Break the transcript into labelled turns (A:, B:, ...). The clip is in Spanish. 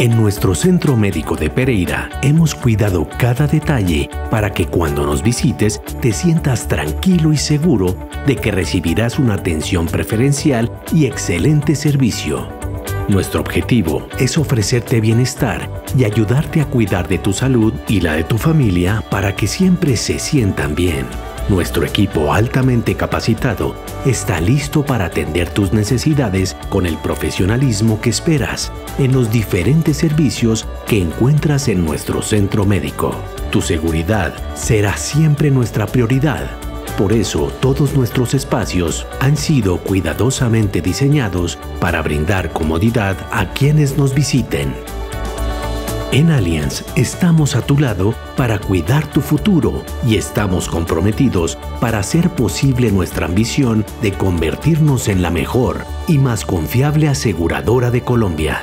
A: En nuestro centro médico de Pereira hemos cuidado cada detalle para que cuando nos visites te sientas tranquilo y seguro de que recibirás una atención preferencial y excelente servicio. Nuestro objetivo es ofrecerte bienestar y ayudarte a cuidar de tu salud y la de tu familia para que siempre se sientan bien. Nuestro equipo altamente capacitado está listo para atender tus necesidades con el profesionalismo que esperas en los diferentes servicios que encuentras en nuestro centro médico. Tu seguridad será siempre nuestra prioridad. Por eso todos nuestros espacios han sido cuidadosamente diseñados para brindar comodidad a quienes nos visiten. En Allianz estamos a tu lado para cuidar tu futuro y estamos comprometidos para hacer posible nuestra ambición de convertirnos en la mejor y más confiable aseguradora de Colombia.